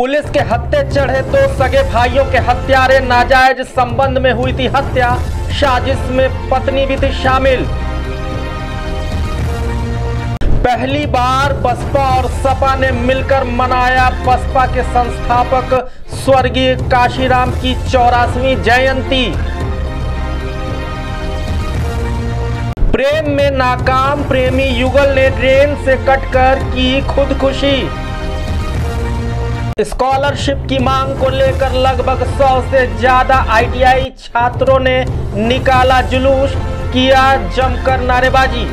के हत्या चढ़े तो सगे भाइयों के हत्यारे नाजायज संबंध में हुई थी हत्या। साजिश में पत्नी भी थी शामिल। पहली बार बसपा और सपा ने मिलकर मनाया बसपा के संस्थापक स्वर्गीय काशीराम की चौरासवीं जयंती। प्रेम में नाकाम प्रेमी युगल ने ट्रेन से कटकर की खुदकुशी। स्कॉलरशिप की मांग को लेकर लगभग 100 से ज़्यादा आईटीआई छात्रों ने निकाला जुलूस, किया जमकर नारेबाजी।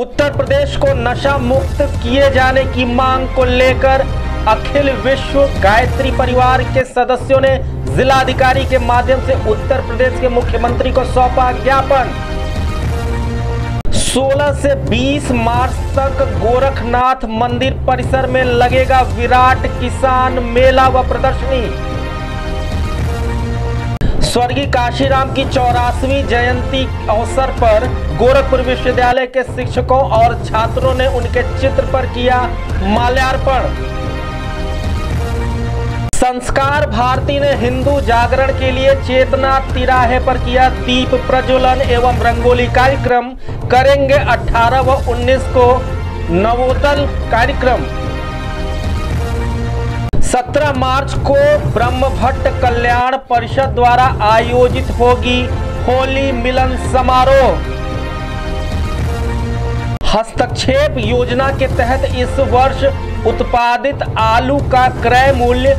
उत्तर प्रदेश को नशा मुक्त किए जाने की मांग को लेकर अखिल विश्व गायत्री परिवार के सदस्यों ने जिलाधिकारी के माध्यम से उत्तर प्रदेश के मुख्यमंत्री को सौंपा ज्ञापन। 16 से 20 मार्च तक गोरखनाथ मंदिर परिसर में लगेगा विराट किसान मेला व प्रदर्शनी। स्वर्गीय काशीराम की चौरासवीं जयंती अवसर पर गोरखपुर विश्वविद्यालय के शिक्षकों और छात्रों ने उनके चित्र पर किया माल्यार्पण। संस्कार भारती ने हिंदू जागरण के लिए चेतना तिराहे पर किया दीप प्रज्वलन एवं रंगोली कार्यक्रम। करेंगे 18 व 19 को नवोतल कार्यक्रम। 17 मार्च को ब्रह्म भट्ट कल्याण परिषद द्वारा आयोजित होगी होली मिलन समारोह। हस्तक्षेप योजना के तहत इस वर्ष उत्पादित आलू का क्रय मूल्य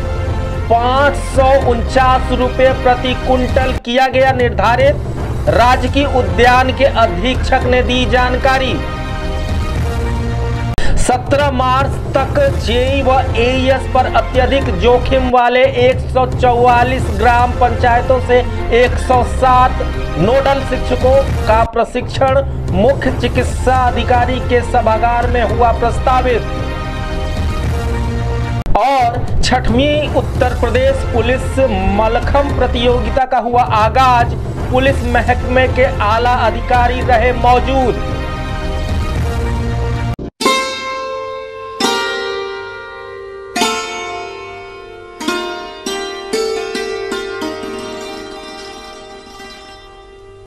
पाँच सौ उनचास रुपये प्रति कुंटल किया गया निर्धारित। राजकीय उद्यान के अधीक्षक ने दी जानकारी। 17 मार्च तक जेई व एईएस पर अत्यधिक जोखिम वाले 144 ग्राम पंचायतों से 107 नोडल शिक्षकों का प्रशिक्षण मुख्य चिकित्सा अधिकारी के सभागार में हुआ प्रस्तावित। और छठवीं उत्तर प्रदेश पुलिस मलखम प्रतियोगिता का हुआ आगाज़। पुलिस महकमे के आला अधिकारी रहे मौजूद।